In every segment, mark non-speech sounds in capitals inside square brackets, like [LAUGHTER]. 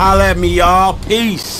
Holla at me, y'all. Peace.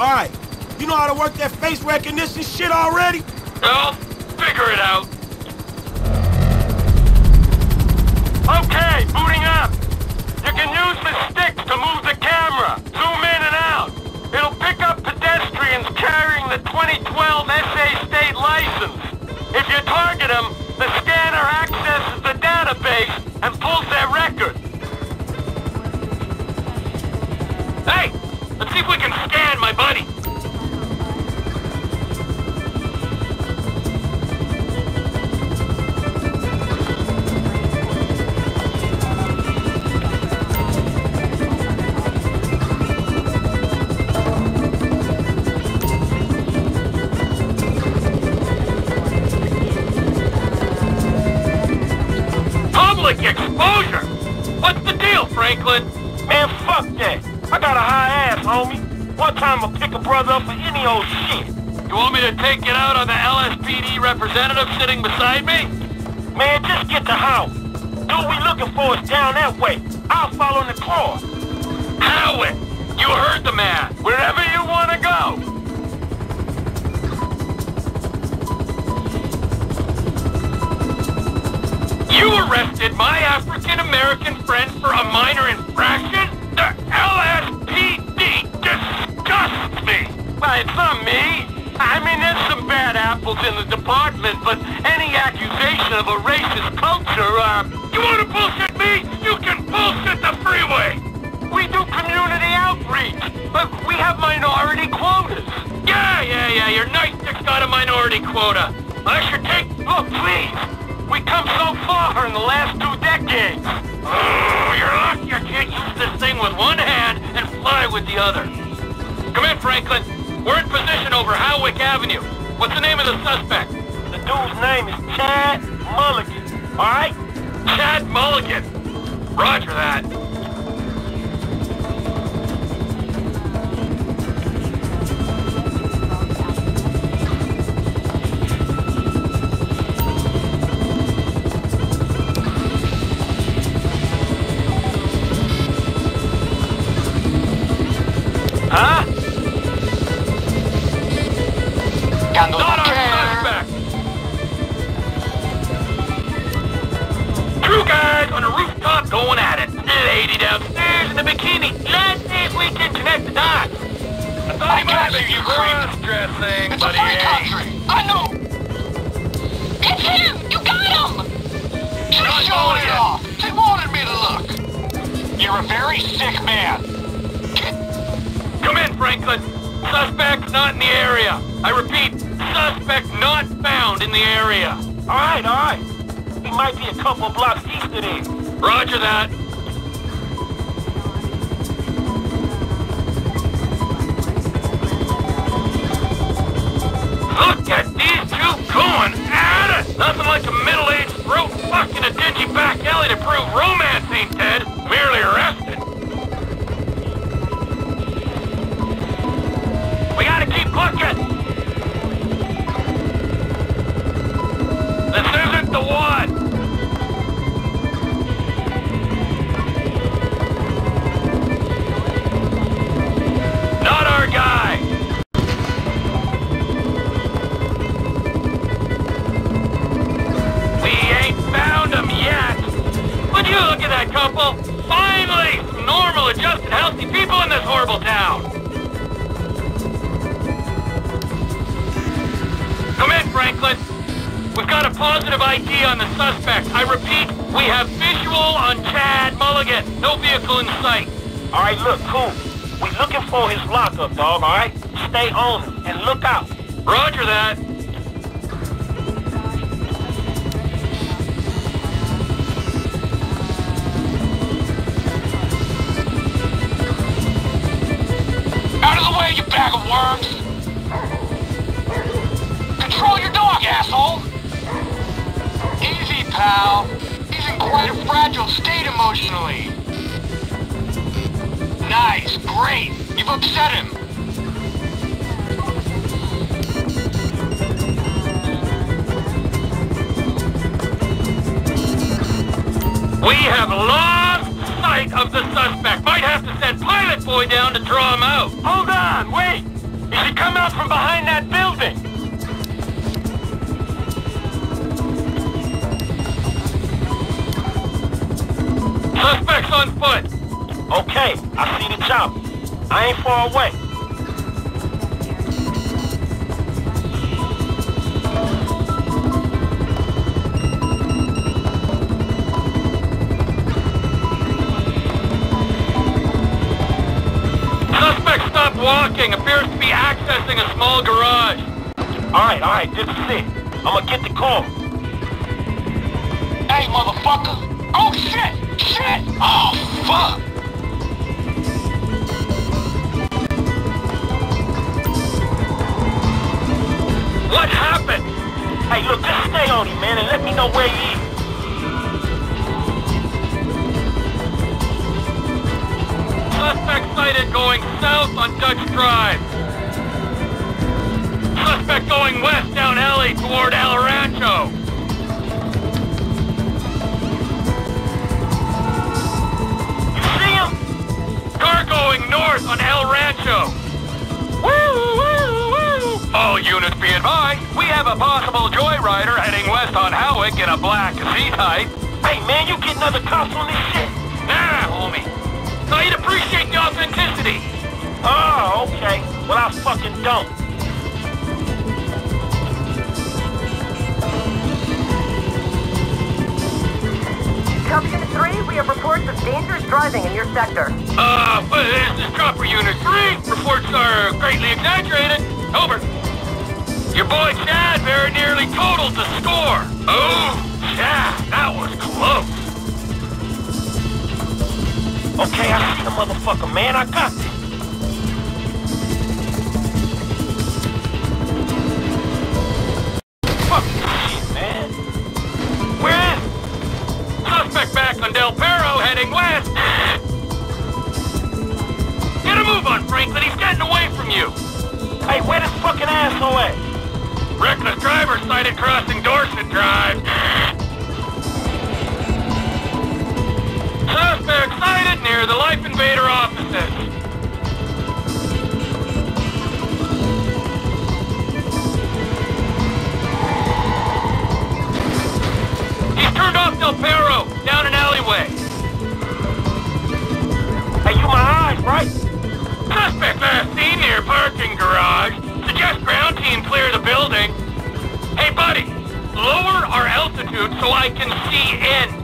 All right. You know how to work that face recognition shit already? Well, figure it out. Okay, booting up. You can use the sticks to move the camera. Zoom in and out. It'll pick up pedestrians carrying the 2012 SA state license. If you target them, the scanner accesses the database and pulls their record. Hey, let's see if we can scan my buddy. Public exposure? What's the deal, Franklin? Man, fuck that. I got a high ass, homie. One time I'll pick a brother up for any old shit. You want me to take it out on the LSPD representative sitting beside me? Man, just get the house. Dude we looking for is down that way. I'll follow in the car. Howard, you heard the man. Wherever you want to go. You arrested my African-American friend for a minor infraction? LSPD disgusts me! Well, it's not me. I mean, there's some bad apples in the department, but any accusation of a racist culture, uh... You want to bullshit me? You can bullshit the freeway! We do community outreach, but we have minority quotas. Yeah, yeah, yeah, your night stick's got a minority quota. I should take... Look, please. We come so far in the last two decades. Oh, you're lucky I can't use this thing with one hand and fly with the other. Come in, Franklin. We're in position over Hawick Avenue. What's the name of the suspect? The dude's name is Chad Mulligan. All right? Chad Mulligan. Roger that. It's a free country. I know. It's him! You got him! Keep Not showing it off. They wanted me to look. You're a very sick man. Come in, Franklin. Suspect not in the area. I repeat, suspect not found in the area. All right, all right. He might be a couple blocks east of there. Roger that. Look at these two going at it! Nothing like a middle-aged throat fuck in a dingy back alley to prove romance ain't dead, Franklin! We've got a positive ID on the suspect. I repeat, we have visual on Chad Mulligan. No vehicle in sight. All right, look, cool. We're looking for his lockup, dog, all right? Stay on it and look out. Roger that. Out of the way, you bag of worms. Control your dog, asshole. Easy, pal. He's in quite a fragile state emotionally. Nice, great. You've upset him. We have lost sight of the suspect. Might have to send Pilot Boy down to draw him out. Hold on, wait. He should come out from behind that building. Suspect's on foot. Okay, I see the chopper. I ain't far away. Suspect stopped walking. Appears to be accessing a small garage. All right, all right, this is it. I'ma get the call. Hey, motherfucker. Oh, shit. Shit. Oh, fuck. What happened? Hey, look, just stay on him, man, and let me know where he is. Suspect sighted going south on Dutch Drive. Suspect going west down alley toward El Rancho. Car going north on El Rancho. Woo, woo, woo. All units be advised, we have a possible joyrider heading west on Hawick in a black Z-Type. Hey, man, you getting other cops on this shit? Nah, homie. You'd appreciate the authenticity. Oh, okay. Well, I fucking don't. Driving in your sector. Uh, this is Chopper Unit 3. Reports are greatly exaggerated. Over. Your boy Chad very nearly totaled the score. Oh, Yeah, that was close. Okay, I see the motherfucker, man. I got this. Asshole? Reckless driver sighted crossing Dorset Drive. Suspect sighted near the Life Invader offices. He's turned off Del Perro, down an alleyway. Hey, you my eyes, right? Suspect last seen near parking garage. Suggest ground team clear the building. Hey, buddy, lower our altitude so I can see in.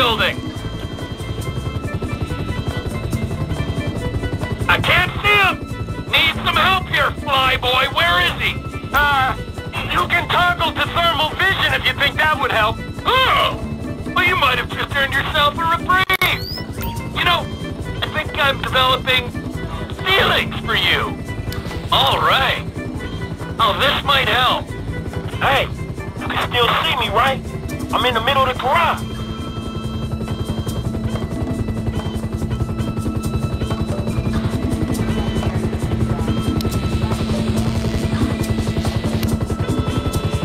Building. I can't see him. Need some help here, flyboy. Where is he? Uh, you can toggle to thermal vision if you think that would help. Oh! Well, you might have just earned yourself a reprieve. You know, I think I'm developing feelings for you. All right. Oh, this might help. Hey, you can still see me, right? I'm in the middle of the garage.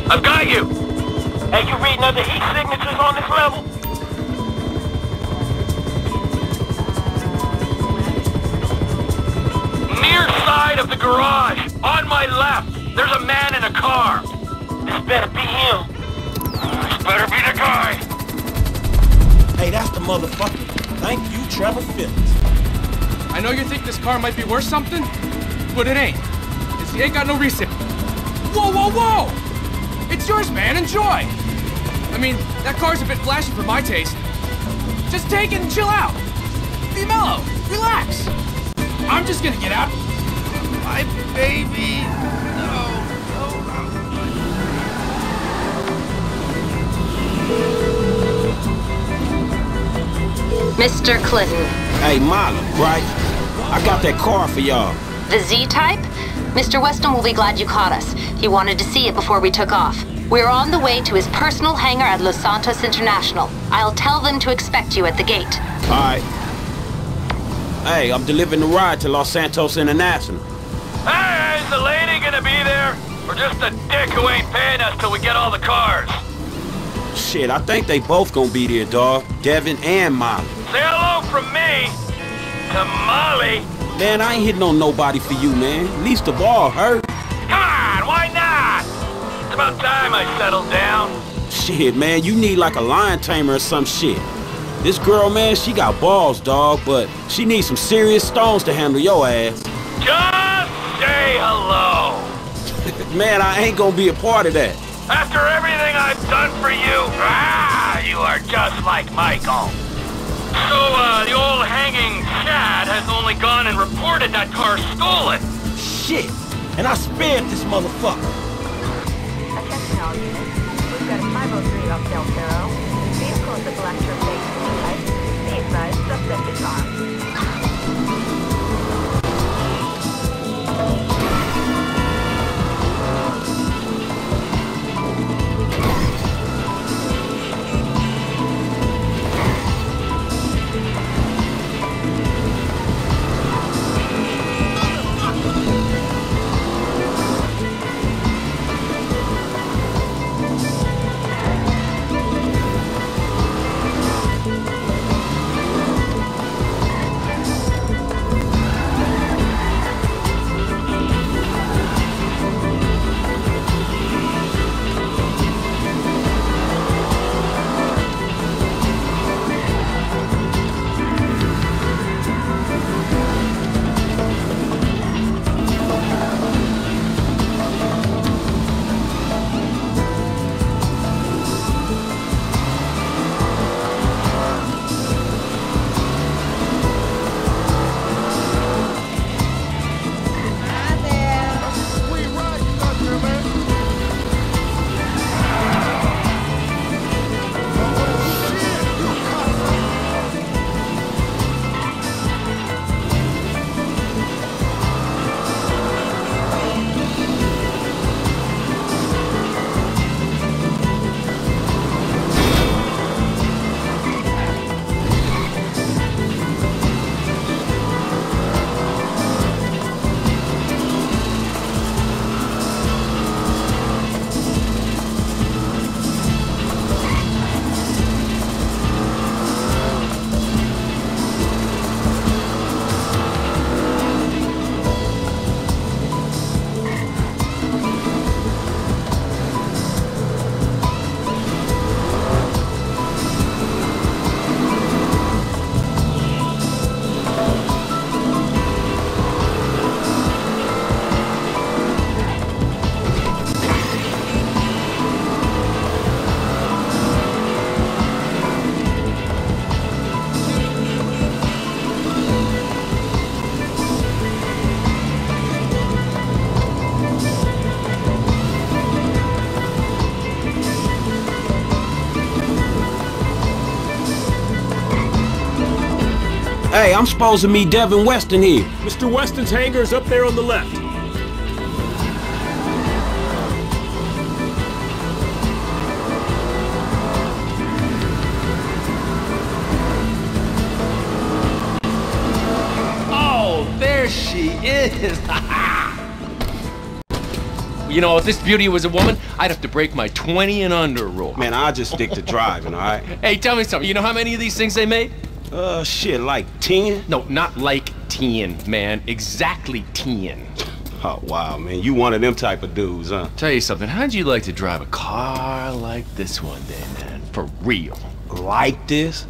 I've got you. Hey, you reading other heat signatures on this level? Near side of the garage, on my left. There's a man in a car. This better be him. This better be the guy. Hey, that's the motherfucker. Thank you, Trevor Phillips. I know you think this car might be worth something, but it ain't. Cause he ain't got no receipt. Whoa, whoa, whoa! It's yours, man. Enjoy. I mean, that car's a bit flashy for my taste. Just take it and chill out. Be mellow. Relax. I'm just gonna get out. My baby. No, no, no. Mr. Clinton, Hey, Molly, right? I got that car for y'all. the Z-Type? Mr. Weston will be glad you caught us. He wanted to see it before we took off. We're on the way to his personal hangar at Los Santos International. I'll tell them to expect you at the gate. All right. Hey, I'm delivering the ride to Los Santos International. Hey, is the lady gonna be there? Or just a dick who ain't paying us till we get all the cars? Shit, I think they both gonna be there, dawg. Devin and Molly. Say hello from me to Molly. Man, I ain't hitting on nobody for you, man. At least the ball hurt. Come on, why not? It's about time I settled down. Shit, man, you need like a lion tamer or some shit. This girl, man, she got balls, dog, but she needs some serious stones to handle your ass. Just say hello. [LAUGHS] Man, I ain't gonna be a part of that. After everything I've done for you, ah, you are just like Michael. So, uh, the old hanging Chad has only gone and reported that car stolen. Shit, and I spared this motherfucker. Attention all units. We've got a 503 off Del Perro. Vehicle is a black Chevrolet type. Be advised, suspect is armed. Hey, I'm supposed to meet Devin Weston here. Mr. Weston's hangar is up there on the left. Oh, there she is. [LAUGHS] you know, if this beauty was a woman, I'd have to break my 20 and under rule. Man, I just stick to driving, all right? Hey, tell me something. You know how many of these things they made? Uh, shit, like 10? No, not like 10, man. Exactly 10. Oh, wow, man. You one of them type of dudes, huh? Tell you something. How'd you like to drive a car like this one day, man? For real. Like this?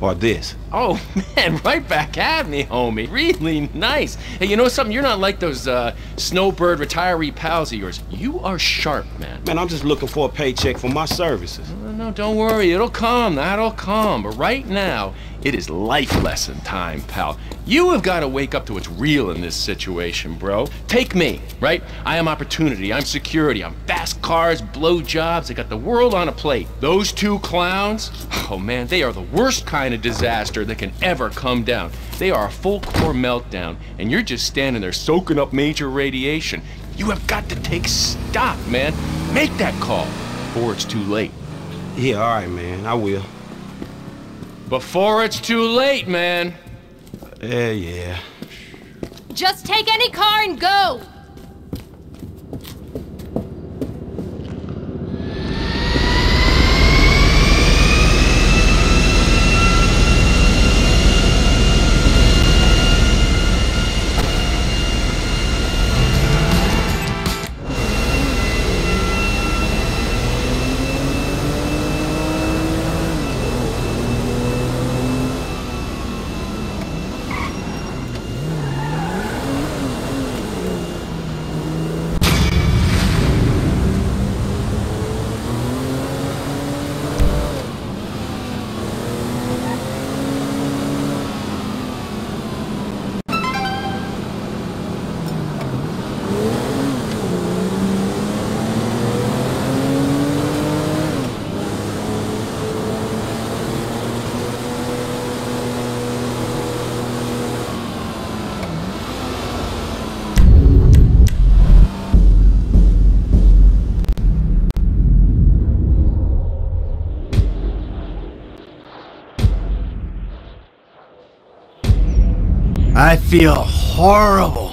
Or this? Oh, [LAUGHS] man, right back at me, homie. Really nice. Hey, you know something? You're not like those uh, snowbird retiree pals of yours. You are sharp, man. Man, I'm just looking for a paycheck for my services. No, no, don't worry. It'll come. That'll come. But right now, it is life lesson time, pal. You have got to wake up to what's real in this situation, bro. Take me, right? I am opportunity. I'm security. I'm fast cars, blow jobs. I got the world on a plate. Those two clowns, oh man, they are the worst kind of disaster that can ever come down. They are a full core meltdown, and you're just standing there soaking up major radiation. You have got to take stock, man. Make that call before it's too late. Yeah, all right, man. I will. Before it's too late, man. Yeah, yeah. Just take any car and go! I feel horrible.